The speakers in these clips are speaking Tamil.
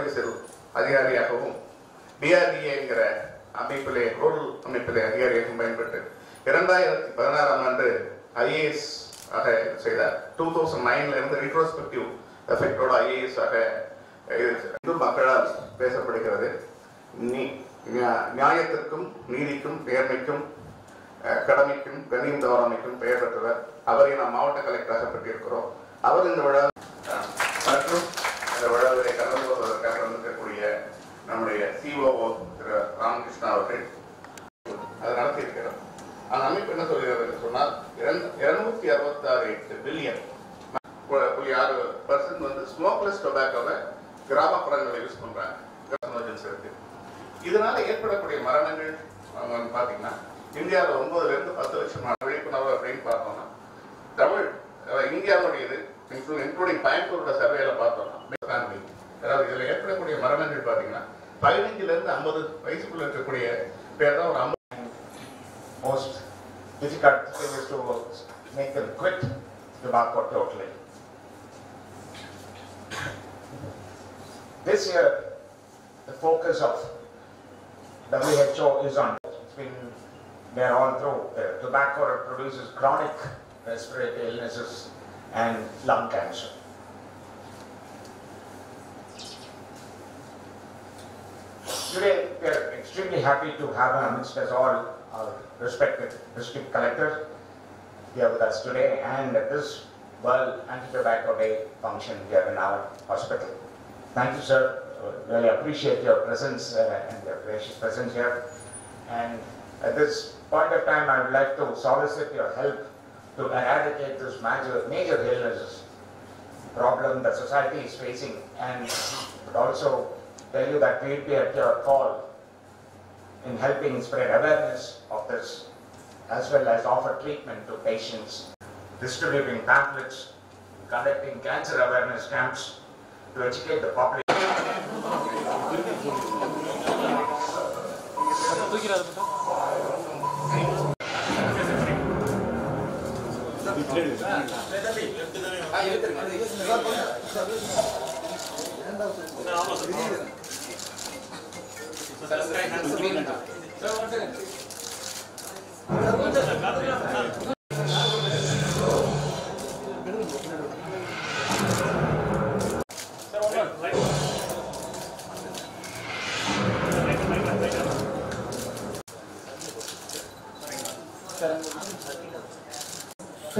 அமைச்சர் அதிகாரியாகவும் டிஆர்டிஏங்கிற அமைப்பிலே ரூரல் அமைப்பிலே அதிகாரியாகவும் பயன்பட்டு இரண்டாயிரத்தி பதினாறாம் ஆண்டு ஐஏஎஸ் ஆக செய்தார். டூ தௌசண்ட் நைன்ல இருந்து ரிட்ரோஸ்பெக்டிவ் எஃபெக்டோட ஐஏஎஸ் ஆக இது மக்களால் பேசப்படுகிறது. நீ- நியாயத்திற்கும் நீதிக்கும் நேர்மைக்கும் கடமைக்கும் கண்ணியம் தவறாமைக்கும் பெயர் பெற்றவர். அவரை நாம் மாவட்ட கலெக்டராக பெற்றிருக்கிறோம். அவர் இந்த விழா மற்றும் இந்த விழாவை படங்களை யூஸ் பண்றாங்க இருக்கு இதனால ஏற்படக்கூடிய மரணங்கள் பாத்தீங்கன்னா இந்தியாவில் ஒன்பதுல இருந்து பத்து லட்சம் விழிப்புணர்வு அப்படின்னு பார்த்தோம்னா தமிழ் இந்தியாவுடைய இந்தியாவுடையது இன்க்ளூடிங் பயன்பூரோட சர்வேல பார்த்தோம்னா அதாவது இதுல ஏற்படக்கூடிய மரணங்கள் பாத்தீங்கன்னா பதினஞ்சுல இருந்து ஐம்பது வயசுக்குள்ள இருக்கக்கூடிய பேர் தான் ஒரு ஐம்பது most difficult thing is to make them quit totally. This year, the focus of WHO is on, it's been there all through. Tobacco produces chronic respiratory illnesses and lung cancer. Today, we are extremely happy to have amongst us all our respected district collectors here with us today and at this World Anti-Tobacco Day function here in our hospital. Thank you, sir. Really appreciate your presence uh, and your gracious presence here. And at this point of time, I would like to solicit your help to eradicate this major, major illnesses problem that society is facing and would also tell you that we'll be at your call in helping spread awareness of this as well as offer treatment to patients, distributing pamphlets, conducting cancer awareness camps educate the population.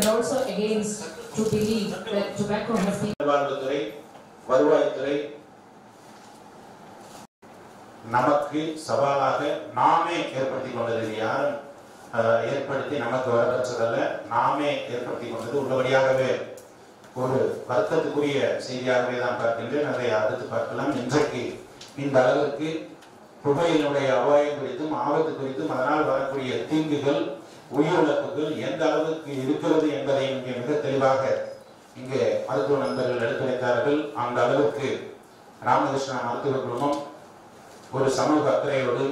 But also against to believe that tobacco has been வருவாய்த்துறை நமக்கு சவாலாக நாமே ஏற்படுத்திக் கொண்டது. யார் யாரும் ஏற்படுத்தி நமக்கு வரப்பெற்றதல்ல. நாமே ஏற்படுத்திக் கொண்டது உள்ளபடியாகவே ஒரு வருத்தத்துக்குரிய செய்தியாகவே தான் பார்க்கின்றேன். அதை அடுத்து பார்க்கலாம். இன்றைக்கு இந்த அளவிற்கு புகையினுடைய அபாயம் குறித்தும் ஆபத்து குறித்தும் அதனால் வரக்கூடிய தீங்குகள் உயிரிழப்புகள் எந்த அளவுக்கு இருக்கிறது என்பதை இங்கே மிக தெளிவாக இங்கு மருத்துவ நண்பர்கள் எடுத்துரைத்தார்கள். அந்த அளவுக்கு ராமகிருஷ்ணா மருத்துவ குழுமம் ஒரு சமூக அக்கறையோடு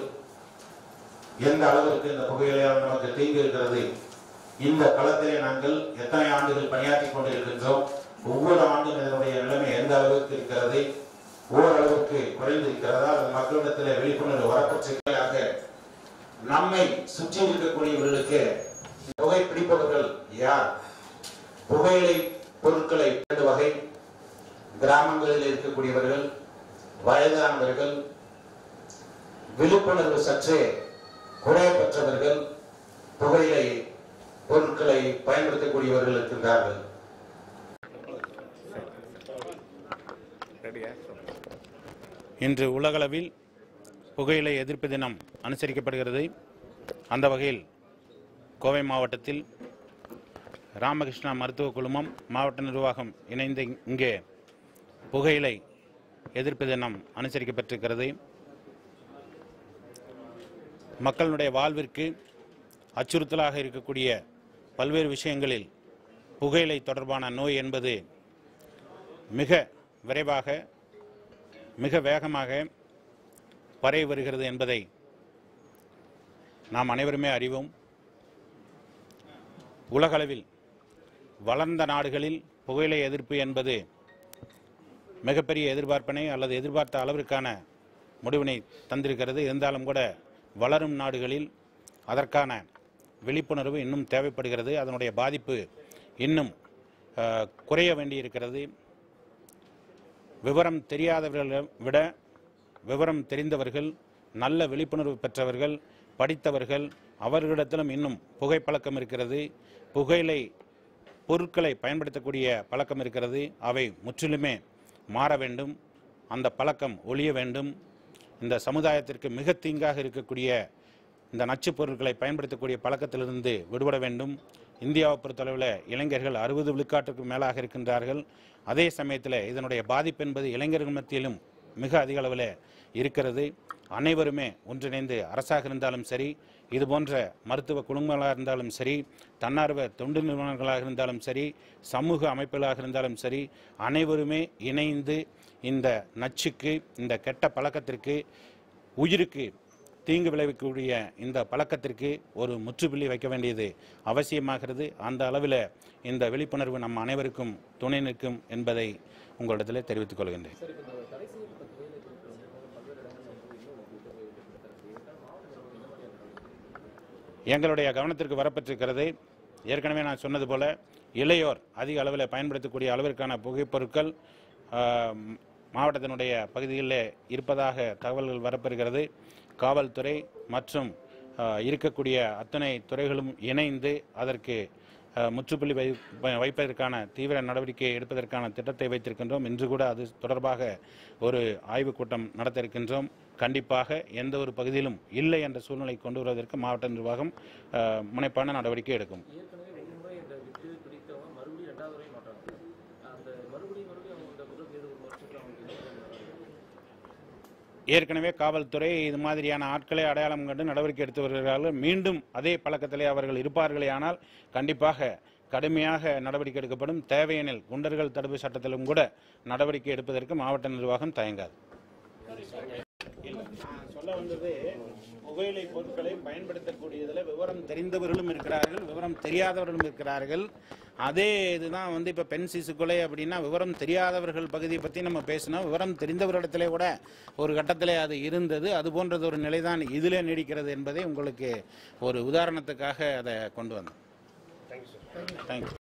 எந்த அளவிற்கு இந்த புகையிலையால் நமக்கு தீங்கு இருக்கிறது இந்த களத்திலே நாங்கள் எத்தனை ஆண்டுகள் பணியாற்றி கொண்டிருக்கின்றோம் ஒவ்வொரு ஆண்டும் இதனுடைய நிலைமை எந்த அளவுக்கு இருக்கிறது ஓரளவுக்கு குறைந்திருக்கிறதா அது மக்களிடத்தில் விழிப்புணர்வு வரப்பட்டிருக்கிறாக நம்மை சுற்றி இருக்கக்கூடியவர்களுக்கு புகை பிடிப்பவர்கள் யார்? புகையிலை பொருட்களை இரண்டு வகை. கிராமங்களில் இருக்கக்கூடியவர்கள் வயதானவர்கள் விழிப்புணர்வு சற்றே பெற்றவர்கள் புகையிலை பொருட்களை பயன்படுத்தக்கூடியவர்கள் இருக்கின்றார்கள். இன்று உலகளவில் புகையிலை எதிர்ப்பு தினம் அனுசரிக்கப்படுகிறது. அந்த வகையில் கோவை மாவட்டத்தில் ராமகிருஷ்ணா மருத்துவ குழுமம் மாவட்ட நிர்வாகம் இணைந்து இங்கே புகையிலை எதிர்ப்பு தினம் அனுசரிக்கப்பட்டிருக்கிறது மக்களுடைய வாழ்விற்கு அச்சுறுத்தலாக இருக்கக்கூடிய பல்வேறு விஷயங்களில் புகையிலை தொடர்பான நோய் என்பது மிக விரைவாக மிக வேகமாக பரவி வருகிறது என்பதை நாம் அனைவருமே அறிவோம் உலகளவில் வளர்ந்த நாடுகளில் புகையிலை எதிர்ப்பு என்பது மிகப்பெரிய எதிர்பார்ப்பினை அல்லது எதிர்பார்த்த அளவிற்கான முடிவினை தந்திருக்கிறது. இருந்தாலும் கூட வளரும் நாடுகளில் அதற்கான விழிப்புணர்வு இன்னும் தேவைப்படுகிறது. அதனுடைய பாதிப்பு இன்னும் குறைய வேண்டியிருக்கிறது. விவரம் தெரியாதவர்களை விட விவரம் தெரிந்தவர்கள் நல்ல விழிப்புணர்வு பெற்றவர்கள் படித்தவர்கள் அவர்களிடத்திலும் இன்னும் புகைப்பழக்கம் இருக்கிறது. புகையிலை பொருட்களை பயன்படுத்தக்கூடிய பழக்கம் இருக்கிறது. அவை முற்றிலுமே மாற வேண்டும். அந்த பழக்கம் ஒழிய வேண்டும். இந்த சமுதாயத்திற்கு மிக தீங்காக இருக்கக்கூடிய இந்த நச்சுப் பொருட்களை பயன்படுத்தக்கூடிய பழக்கத்திலிருந்து விடுபட வேண்டும். இந்தியாவை பொறுத்தளவில் இளைஞர்கள் அறுபது விழுக்காட்டுக்கு மேலாக இருக்கின்றார்கள். அதே சமயத்தில் இதனுடைய பாதிப்பு என்பது இளைஞர்கள் மத்தியிலும் மிக அதிக அளவில் இருக்கிறது. அனைவருமே ஒன்றிணைந்து அரசாக இருந்தாலும் சரி இது போன்ற மருத்துவ குழுமங்களாக இருந்தாலும் சரி தன்னார்வ தொண்டு நிறுவனங்களாக இருந்தாலும் சரி சமூக அமைப்புகளாக இருந்தாலும் சரி அனைவருமே இணைந்து இந்த நச்சுக்கு இந்த கெட்ட பழக்கத்திற்கு உயிருக்கு தீங்கு விளைவிக்கக்கூடிய இந்த பழக்கத்திற்கு ஒரு முற்றுப்புள்ளி வைக்க வேண்டியது அவசியமாகிறது. அந்த அளவில் இந்த விழிப்புணர்வு நம் அனைவருக்கும் துணை நிற்கும் என்பதை உங்களிடத்தில் தெரிவித்துக் கொள்கின்றேன். எங்களுடைய கவனத்திற்கு வரப்பட்டிருக்கிறது. ஏற்கனவே நான் சொன்னது போல இளையோர் அதிக அளவில் பயன்படுத்தக்கூடிய அளவிற்கான புகைப்பொருட்கள் மாவட்டத்தினுடைய பகுதிகளில் இருப்பதாக தகவல்கள் வரப்பெறுகிறது. காவல்துறை மற்றும் இருக்கக்கூடிய அத்தனை துறைகளும் இணைந்து அதற்கு முற்றுப்புள்ளி வை வைப்பதற்கான தீவிர நடவடிக்கை எடுப்பதற்கான திட்டத்தை வைத்திருக்கின்றோம். இன்று கூட அது தொடர்பாக ஒரு ஆய்வுக் கூட்டம் நடத்த இருக்கின்றோம் கண்டிப்பாக எந்த ஒரு பகுதியிலும் இல்லை என்ற சூழ்நிலை கொண்டு வருவதற்கு மாவட்ட நிர்வாகம் முனைப்பான நடவடிக்கை எடுக்கும். ஏற்கனவே காவல்துறை இது மாதிரியான ஆட்களை அடையாளம் கண்டு நடவடிக்கை எடுத்து வருகிறார்கள். மீண்டும் அதே பழக்கத்திலே அவர்கள் இருப்பார்களே ஆனால் கண்டிப்பாக கடுமையாக நடவடிக்கை எடுக்கப்படும். தேவையெனில் குண்டர்கள் தடுப்பு சட்டத்திலும் கூட நடவடிக்கை எடுப்பதற்கு மாவட்ட நிர்வாகம் தயங்காது. சொல்ல வந்தது புகையிலை பொருட்களை பயன்படுத்தக்கூடியதில் விவரம் தெரிந்தவர்களும் இருக்கிறார்கள் விவரம் தெரியாதவர்களும் இருக்கிறார்கள். அதே இதுதான் வந்து இப்போ பெண் சிசு கொலை அப்படின்னா விவரம் தெரியாதவர்கள் பகுதியை பற்றி நம்ம பேசினோம். விவரம் தெரிந்தவரிடத்திலே கூட ஒரு கட்டத்திலே அது இருந்தது. அது போன்றது ஒரு நிலைதான் இதிலே நீடிக்கிறது என்பதை உங்களுக்கு ஒரு உதாரணத்துக்காக அதை கொண்டு வந்தோம். தேங்க்யூ